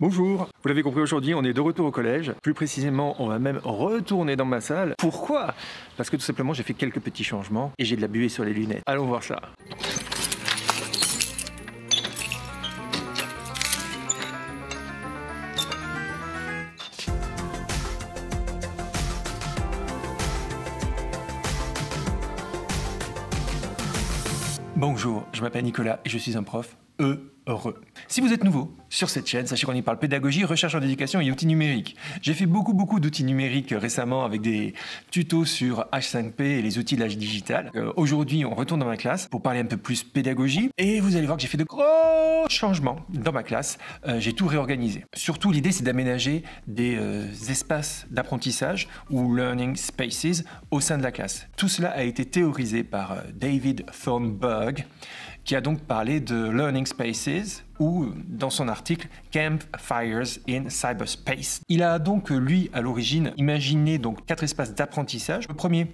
Bonjour, vous l'avez compris aujourd'hui, on est de retour au collège. Plus précisément, on va même retourner dans ma salle. Pourquoi? Parce que tout simplement, j'ai fait quelques petits changements et j'ai de la buée sur les lunettes. Allons voir ça. Bonjour, je m'appelle Nicolas et je suis un prof heureux. Si vous êtes nouveau sur cette chaîne, sachez qu'on y parle pédagogie, recherche en éducation et outils numériques. J'ai fait beaucoup beaucoup d'outils numériques récemment avec des tutos sur H5P et les outils de l'âge digital. Euh, aujourd'hui, on retourne dans ma classe pour parler un peu plus pédagogie et vous allez voir que j'ai fait de gros changements dans ma classe. Euh, j'ai tout réorganisé. Surtout, l'idée c'est d'aménager des euh, espaces d'apprentissage ou learning spaces au sein de la classe. Tout cela a été théorisé par David Thornburg qui a donc parlé de Learning Spaces ou dans son article Campfires in Cyberspace. Il a donc lui à l'origine imaginé donc quatre espaces d'apprentissage. Le premier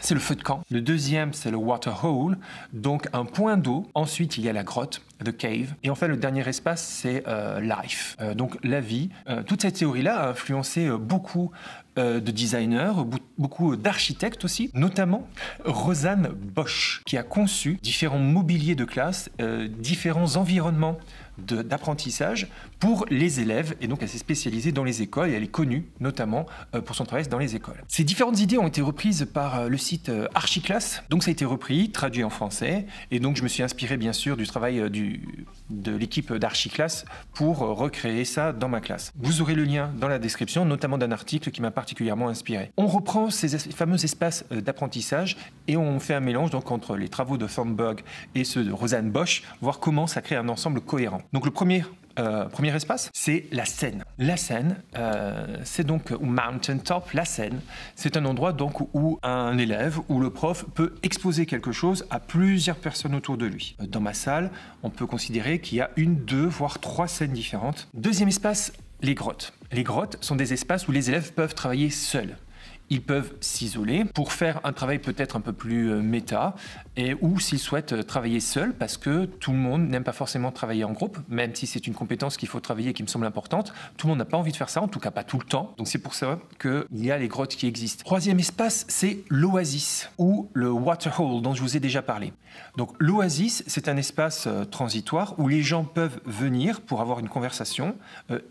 c'est le feu de camp. Le deuxième, c'est le water hole, donc un point d'eau. Ensuite, il y a la grotte, the cave. Et enfin, le dernier espace, c'est euh, life, euh, donc la vie. Euh, toute cette théorie-là a influencé beaucoup de designers, beaucoup d'architectes aussi, notamment Rosanne Bosch, qui a conçu différents mobiliers de classe, différents environnements d'apprentissage pour les élèves et donc elle s'est spécialisée dans les écoles et elle est connue notamment euh, pour son travail dans les écoles. Ces différentes idées ont été reprises par euh, le site euh, Archiclass, donc ça a été repris, traduit en français et donc je me suis inspiré bien sûr du travail de l'équipe d'Archiclass pour recréer ça dans ma classe. Vous aurez le lien dans la description, notamment d'un article qui m'a inspiré. On reprend ces fameux espaces d'apprentissage et on fait un mélange donc entre les travaux de Thornburg et ceux de Rosanne Bosch, voir comment ça crée un ensemble cohérent. Donc le premier euh, premier espace, c'est la scène. La scène, euh, c'est donc ou mountain top. La scène, c'est un endroit donc où un élève ou le prof peut exposer quelque chose à plusieurs personnes autour de lui. Dans ma salle, on peut considérer qu'il y a une, deux, voire trois scènes différentes. Deuxième espace, les grottes. Les grottes sont des espaces où les élèves peuvent travailler seuls ils peuvent s'isoler pour faire un travail peut-être un peu plus euh, méta, et ou s'ils souhaitent euh, travailler seuls, parce que tout le monde n'aime pas forcément travailler en groupe, même si c'est une compétence qu'il faut travailler et qui me semble importante. Tout le monde n'a pas envie de faire ça, en tout cas pas tout le temps. Donc c'est pour ça qu'il y a les grottes qui existent. Troisième espace, c'est l'oasis, ou le waterhole dont je vous ai déjà parlé. Donc l'oasis, c'est un espace euh, transitoire où les gens peuvent venir pour avoir une conversation,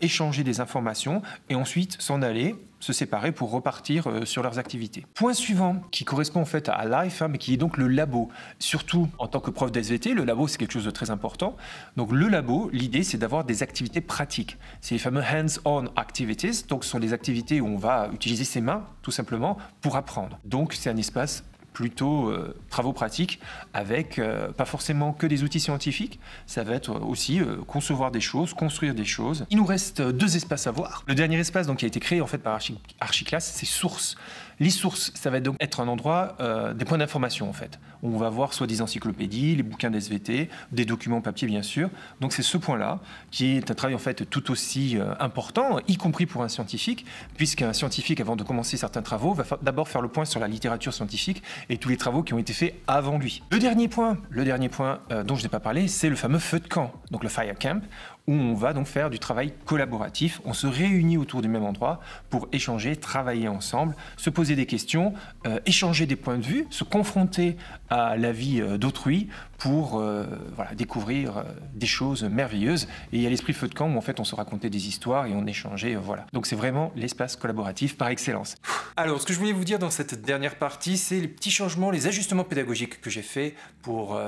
échanger des informations, et ensuite s'en aller se séparer pour repartir euh, sur leurs activités. Point suivant, qui correspond en fait à Life, hein, mais qui est donc le labo. Surtout en tant que prof d'SVT, le labo c'est quelque chose de très important. Donc le labo, l'idée c'est d'avoir des activités pratiques. C'est les fameux hands-on activities, donc ce sont des activités où on va utiliser ses mains tout simplement pour apprendre. Donc c'est un espace plutôt euh, travaux pratiques avec euh, pas forcément que des outils scientifiques, ça va être aussi euh, concevoir des choses, construire des choses. Il nous reste deux espaces à voir. Le dernier espace donc, qui a été créé en fait par Archiclass, c'est Sources. Les sources, ça va donc être un endroit, euh, des points d'information en fait. On va voir soit des encyclopédies, les bouquins d'SVT, des documents papier bien sûr. Donc c'est ce point-là qui est un travail en fait tout aussi euh, important, y compris pour un scientifique, puisqu'un scientifique, avant de commencer certains travaux, va d'abord faire le point sur la littérature scientifique et tous les travaux qui ont été faits avant lui. Le dernier point, le dernier point euh, dont je n'ai pas parlé, c'est le fameux feu de camp, donc le fire camp, où on va donc faire du travail collaboratif. On se réunit autour du même endroit pour échanger, travailler ensemble, se poser des questions, euh, échanger des points de vue, se confronter à la vie euh, d'autrui pour euh, voilà, découvrir des choses merveilleuses. Et il y a l'esprit feu de camp où en fait on se racontait des histoires et on échangeait. voilà. Donc c'est vraiment l'espace collaboratif par excellence. Alors ce que je voulais vous dire dans cette dernière partie, c'est les petits changements, les ajustements pédagogiques que j'ai fait pour,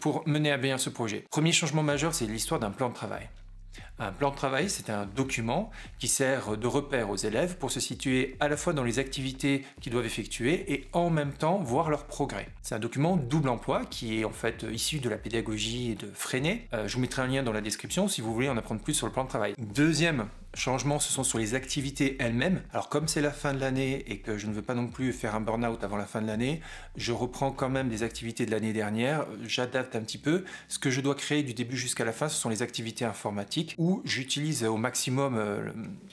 pour mener à bien ce projet. Premier changement majeur, c'est l'histoire d'un plan de travail. Un plan de travail, c'est un document qui sert de repère aux élèves pour se situer à la fois dans les activités qu'ils doivent effectuer et en même temps voir leur progrès. C'est un document double emploi qui est en fait issu de la pédagogie de Freinet. Euh, je vous mettrai un lien dans la description si vous voulez en apprendre plus sur le plan de travail. Deuxième changement, ce sont sur les activités elles-mêmes. Alors comme c'est la fin de l'année et que je ne veux pas non plus faire un burn-out avant la fin de l'année, je reprends quand même des activités de l'année dernière, j'adapte un petit peu. Ce que je dois créer du début jusqu'à la fin, ce sont les activités informatiques où j'utilise au maximum euh,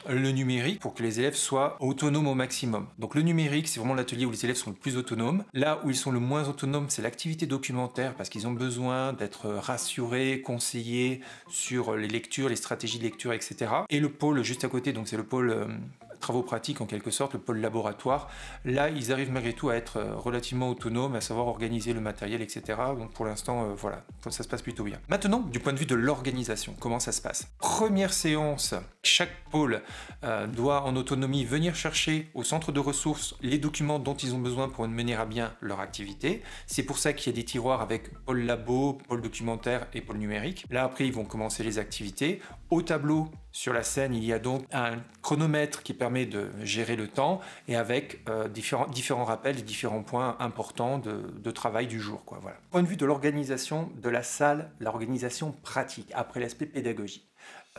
le numérique pour que les élèves soient autonomes au maximum. Donc le numérique, c'est vraiment l'atelier où les élèves sont le plus autonomes. Là où ils sont le moins autonomes, c'est l'activité documentaire parce qu'ils ont besoin d'être rassurés, conseillés sur les lectures, les stratégies de lecture, etc. Et le pôle juste à côté, donc c'est le pôle euh, travaux pratiques en quelque sorte, le pôle laboratoire. Là, ils arrivent malgré tout à être euh, relativement autonomes, à savoir organiser le matériel, etc. Donc pour l'instant, euh, voilà, ça se passe plutôt bien. Maintenant, du point de vue de l'organisation, comment ça se passe? Première séance, chaque pôle euh, doit en autonomie venir chercher au centre de ressources les documents dont ils ont besoin pour mener à bien leur activité. C'est pour ça qu'il y a des tiroirs avec pôle labo, pôle documentaire et pôle numérique. Là, après, ils vont commencer les activités. Au tableau, sur la scène, il y a donc un chronomètre qui permet de gérer le temps et avec euh, différents, rappels, différents points importants de, travail du jour. Point de vue de l'organisation de la salle, l'organisation pratique, après l'aspect pédagogique.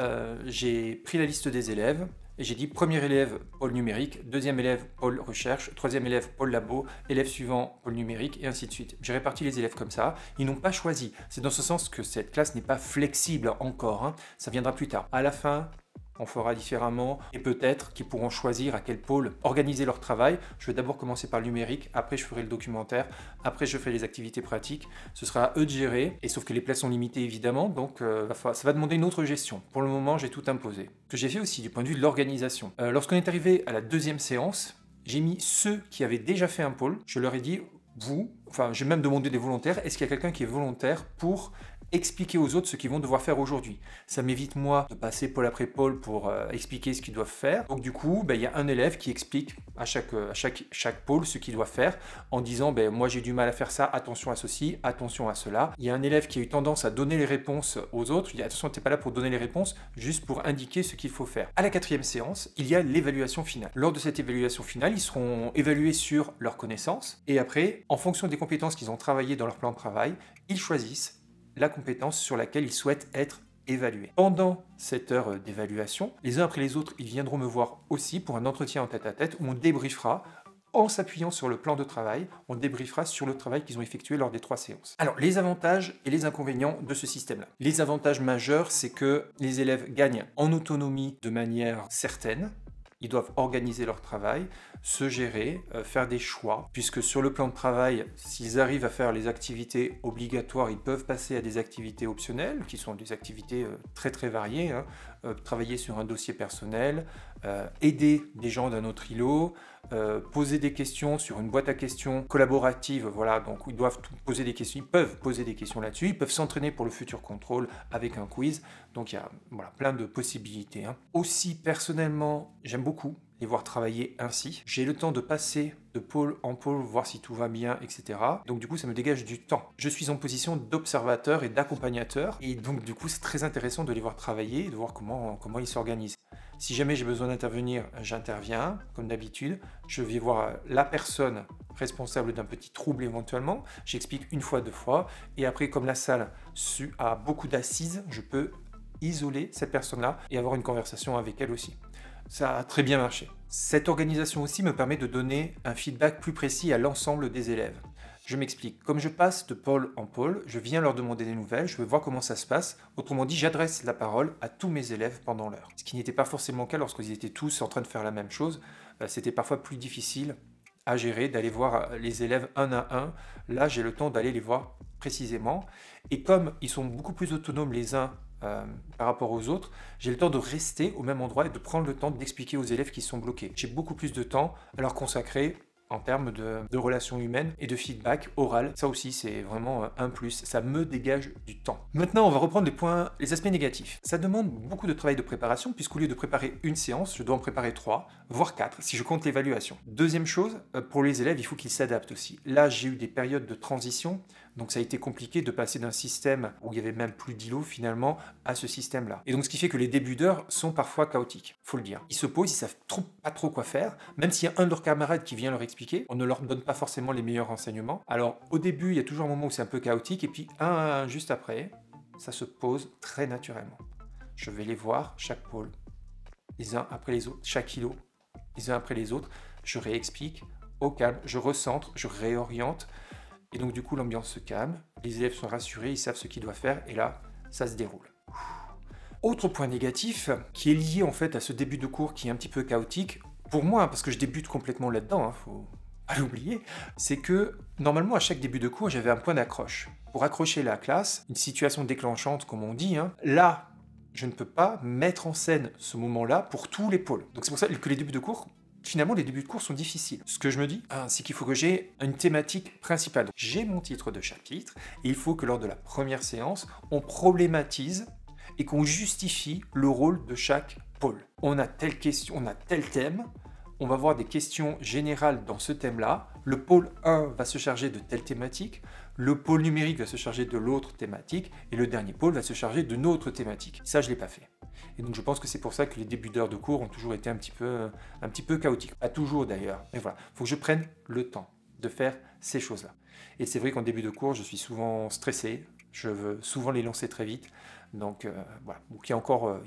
Euh, j'ai pris la liste des élèves, et j'ai dit premier élève, pôle numérique, deuxième élève, pôle recherche, troisième élève, pôle labo, élève suivant, pôle numérique, et ainsi de suite. J'ai réparti les élèves comme ça. Ils n'ont pas choisi. C'est dans ce sens que cette classe n'est pas flexible encore. Hein. Ça viendra plus tard. À la fin, on fera différemment et peut-être qu'ils pourront choisir à quel pôle organiser leur travail. Je vais d'abord commencer par le numérique, après je ferai le documentaire, après je ferai les activités pratiques. Ce sera à eux de gérer, et sauf que les places sont limitées évidemment, donc euh, ça va demander une autre gestion. Pour le moment, j'ai tout imposé. Ce que j'ai fait aussi du point de vue de l'organisation. Euh, lorsqu'on est arrivé à la deuxième séance, j'ai mis ceux qui avaient déjà fait un pôle, je leur ai dit, vous, enfin j'ai même demandé des volontaires, est-ce qu'il y a quelqu'un qui est volontaire pour expliquer aux autres ce qu'ils vont devoir faire aujourd'hui. Ça m'évite moi de passer pôle après pôle pour euh, expliquer ce qu'ils doivent faire. Donc du coup, ben, il y a un élève qui explique à chaque, euh, pôle ce qu'il doit faire en disant ben, moi j'ai du mal à faire ça, attention à ceci, attention à cela. Il y a un élève qui a eu tendance à donner les réponses aux autres. Il dit attention, tu n'es pas là pour donner les réponses, juste pour indiquer ce qu'il faut faire. À la quatrième séance, il y a l'évaluation finale. Lors de cette évaluation finale, ils seront évalués sur leurs connaissances et après, en fonction des compétences qu'ils ont travaillées dans leur plan de travail, ils choisissent la compétence sur laquelle ils souhaitent être évalués. Pendant cette heure d'évaluation, les uns après les autres, ils viendront me voir aussi pour un entretien en tête à tête où on débriefera en s'appuyant sur le plan de travail, on débriefera sur le travail qu'ils ont effectué lors des trois séances. Alors, les avantages et les inconvénients de ce système-là. Les avantages majeurs, c'est que les élèves gagnent en autonomie de manière certaine, ils doivent organiser leur travail, se gérer, euh, faire des choix, puisque sur le plan de travail, s'ils arrivent à faire les activités obligatoires, ils peuvent passer à des activités optionnelles, qui sont des activités euh, très très variées, hein. euh, travailler sur un dossier personnel, aider des gens d'un autre îlot, poser des questions sur une boîte à questions collaborative, voilà, donc ils doivent poser des questions, ils peuvent poser des questions là-dessus, ils peuvent s'entraîner pour le futur contrôle avec un quiz, donc il y a voilà, plein de possibilités. Hein. Aussi personnellement, j'aime beaucoup voir travailler ainsi. J'ai le temps de passer de pôle en pôle, voir si tout va bien, etc. Donc du coup, ça me dégage du temps. Je suis en position d'observateur et d'accompagnateur, et donc du coup, c'est très intéressant de les voir travailler de voir comment, comment ils s'organisent. Si jamais j'ai besoin d'intervenir, j'interviens, comme d'habitude. Je vais voir la personne responsable d'un petit trouble éventuellement. J'explique une fois, deux fois. Et après, comme la salle a beaucoup d'assises, je peux isoler cette personne-là et avoir une conversation avec elle aussi. Ça a très bien marché. Cette organisation aussi me permet de donner un feedback plus précis à l'ensemble des élèves. Je m'explique. Comme je passe de pôle en pôle, je viens leur demander des nouvelles, je veux voir comment ça se passe. Autrement dit, j'adresse la parole à tous mes élèves pendant l'heure. Ce qui n'était pas forcément le cas lorsqu'ils étaient tous en train de faire la même chose. Euh, c'était parfois plus difficile à gérer, d'aller voir les élèves un à un. Là, j'ai le temps d'aller les voir précisément. Et comme ils sont beaucoup plus autonomes les uns euh, par rapport aux autres, j'ai le temps de rester au même endroit et de prendre le temps d'expliquer aux élèves qui sont bloqués. J'ai beaucoup plus de temps à leur consacrer en termes de, relations humaines et de feedback oral. Ça aussi, c'est vraiment euh, un plus. Ça me dégage du temps. Maintenant, on va reprendre les points, les aspects négatifs. Ça demande beaucoup de travail de préparation, puisqu'au lieu de préparer une séance, je dois en préparer trois, voire quatre, si je compte l'évaluation. Deuxième chose, euh, pour les élèves, il faut qu'ils s'adaptent aussi. Là, j'ai eu des périodes de transition donc ça a été compliqué de passer d'un système où il y avait même plus d'îlots finalement à ce système-là. Et donc ce qui fait que les débuteurs sont parfois chaotiques, faut le dire. Ils se posent, ils savent pas trop quoi faire, même s'il y a un de leurs camarades qui vient leur expliquer, on ne leur donne pas forcément les meilleurs renseignements. Alors au début, il y a toujours un moment où c'est un peu chaotique, et puis un, juste après, ça se pose très naturellement. Je vais les voir, chaque pôle, les uns après les autres, chaque îlot, les uns après les autres, je réexplique, au calme, je recentre, je réoriente, et donc du coup l'ambiance se calme, les élèves sont rassurés, ils savent ce qu'ils doivent faire, et là, ça se déroule. Autre point négatif qui est lié en fait à ce début de cours qui est un petit peu chaotique, pour moi, parce que je débute complètement là-dedans, hein, faut pas l'oublier, c'est que normalement à chaque début de cours j'avais un point d'accroche. Pour accrocher la classe, une situation déclenchante comme on dit, hein, là je ne peux pas mettre en scène ce moment-là pour tous les pôles. Donc c'est pour ça que les débuts de cours finalement, les débuts de cours sont difficiles. Ce que je me dis, ah, c'est qu'il faut que j'ai une thématique principale. J'ai mon titre de chapitre, et il faut que lors de la première séance, on problématise et qu'on justifie le rôle de chaque pôle. On a telle question, on a tel thème, on va voir des questions générales dans ce thème-là. Le pôle 1 va se charger de telle thématique, le pôle numérique va se charger de l'autre thématique, et le dernier pôle va se charger d'une autre thématique. Ça, je ne l'ai pas fait. Et donc je pense que c'est pour ça que les débuts d'heures de cours ont toujours été un petit peu, un petit peu chaotiques. Pas toujours d'ailleurs, mais voilà. Il faut que je prenne le temps de faire ces choses-là. Et c'est vrai qu'en début de cours, je suis souvent stressé, je veux souvent les lancer très vite. Donc euh, voilà, donc il y a encore, euh,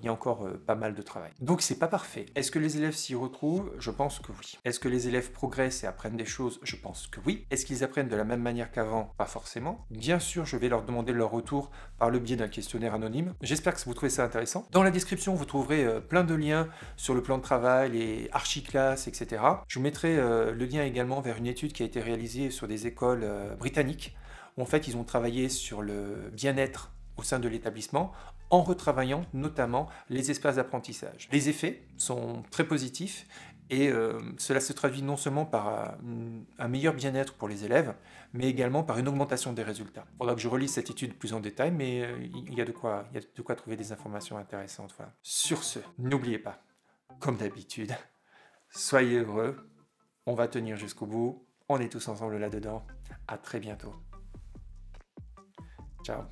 euh, pas mal de travail. Donc c'est pas parfait. Est-ce que les élèves s'y retrouvent? Je pense que oui. Est-ce que les élèves progressent et apprennent des choses? Je pense que oui. Est-ce qu'ils apprennent de la même manière qu'avant? Pas forcément. Bien sûr, je vais leur demander leur retour par le biais d'un questionnaire anonyme. J'espère que vous trouvez ça intéressant. Dans la description, vous trouverez plein de liens sur le plan de travail, les archiclasses, etc. Je vous mettrai le lien également vers une étude qui a été réalisée sur des écoles britanniques en fait ils ont travaillé sur le bien-être au sein de l'établissement en retravaillant notamment les espaces d'apprentissage. Les effets sont très positifs et euh, cela se traduit non seulement par euh, un meilleur bien-être pour les élèves, mais également par une augmentation des résultats. Il faudra que je relise cette étude plus en détail, mais euh, il, y a de quoi, trouver des informations intéressantes. Sur ce, n'oubliez pas, comme d'habitude, soyez heureux, on va tenir jusqu'au bout, on est tous ensemble là-dedans. À très bientôt. Ciao.